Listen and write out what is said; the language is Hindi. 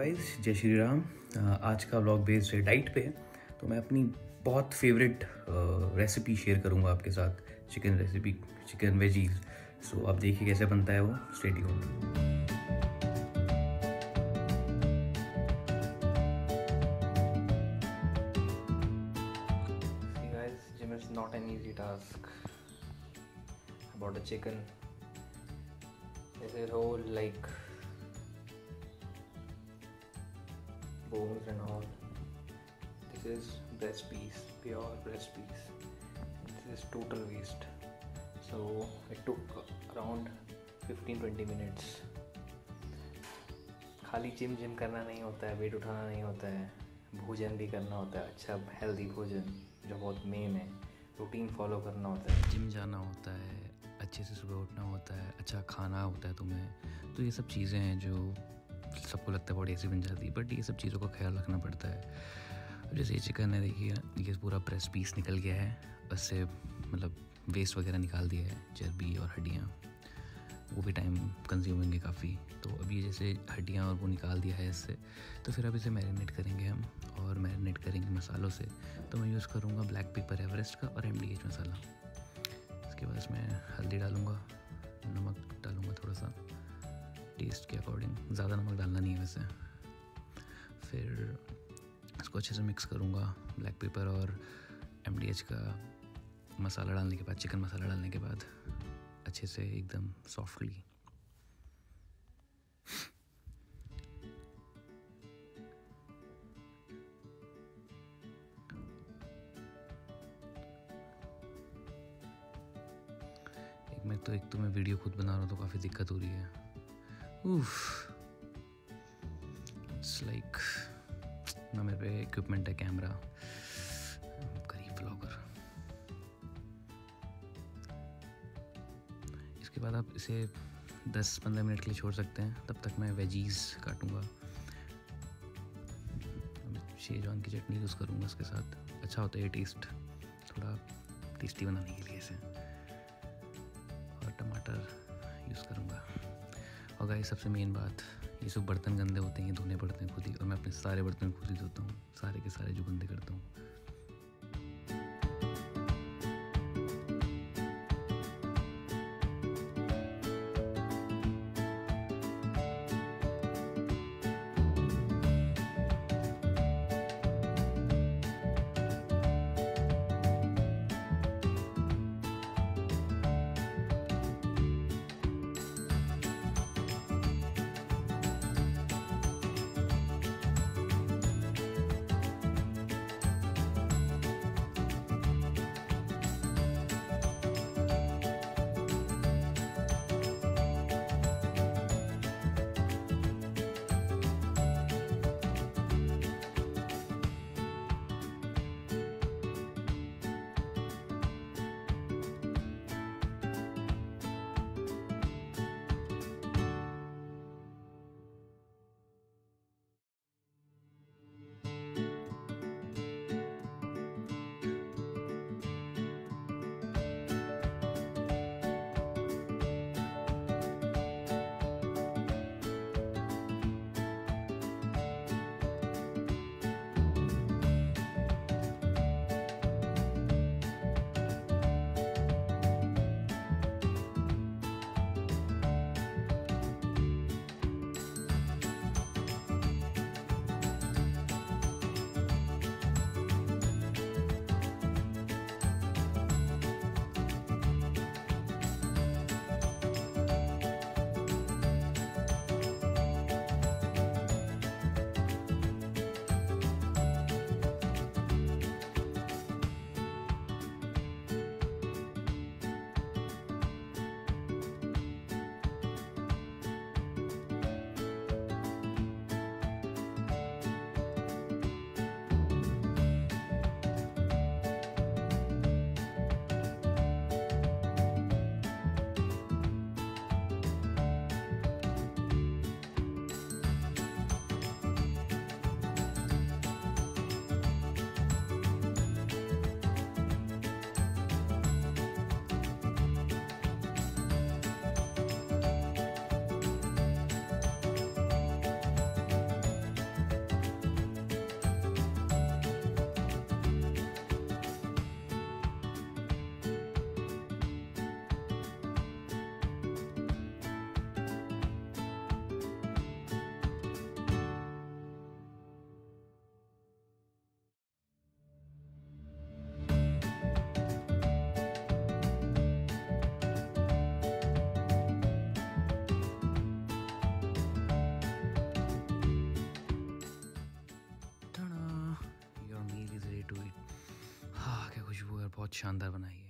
गाइस जय श्री राम। आज का व्लॉग बेस्ड है डाइट पे। तो मैं अपनी बहुत फेवरेट रेसिपी शेयर करूँगा आपके साथ। Chicken recipe chicken veggies so आप देखिए कैसे बनता है वो। Stadium not an easy task. About a bones and all. This is breast piece, pure breast piece. This is total waste. So, it took around 15-20 minutes. खाली जिम जिम करना नहीं होता है वेट उठाना नहीं होता है, भोजन भी करना होता है अच्छा हेल्दी भोजन, जो बहुत मेन है रूटीन फॉलो करना होता है। जिम जाना होता है, अच्छे से सुबह उठना होता है अच्छा खाना होता है तुम्हें तो ये सब चीज़ें हैं जो सबको लगता है बॉडी ऐसी बन जाती है बट ये सब चीज़ों का ख्याल रखना पड़ता है। जैसे ये चिकन है, देखिए, ये पूरा प्रेस पीस निकल गया है, बस से मतलब वेस्ट वगैरह निकाल दिया है, चर्बी और हड्डियाँ। वो भी टाइम कंज्यूमिंग है काफ़ी। तो अब ये जैसे हड्डियाँ और वो निकाल दिया है इससे तो फिर अब इसे मैरिनेट करेंगे हम, और मैरिनेट करेंगे मसालों से। तो मैं यूज़ करूँगा ब्लैक पेपर एवरेस्ट का और एम मसाला। इसके बाद इसमें हल्दी डालूँगा, नमक डालूँगा थोड़ा सा। टेस्ट के अकॉर्डिंग ज़्यादा नमक डालना नहीं है वैसे। फिर इसको अच्छे से मिक्स करूँगा ब्लैक पेपर और एमडीएच का मसाला डालने के बाद चिकन मसाला डालने के बाद, अच्छे से एकदम सॉफ्टली मैं तो एक तो मैं वीडियो खुद बना रहा हूँ तो काफ़ी दिक्कत हो रही है। उफ इट्स लाइक ना मेरे पे इक्विपमेंट है कैमरा गरीब ब्लॉगर इसके बाद आप इसे 10-15 मिनट के लिए छोड़ सकते हैं। तब तक मैं वेजीज काटूँगा। शेजवान की चटनी यूज़ करूँगा इसके साथ। अच्छा होता है ये टेस्ट थोड़ा टेस्टी बनाने के लिए इसे। और टमाटर। गाइस सबसे मेन बात। ये सब बर्तन गंदे होते हैं धोने पड़ते हैं खुद ही। और मैं अपने सारे बर्तन खुद ही धोता हूँ। सारे के सारे जो गंदे करता हूँ। बहुत शानदार बनाई है।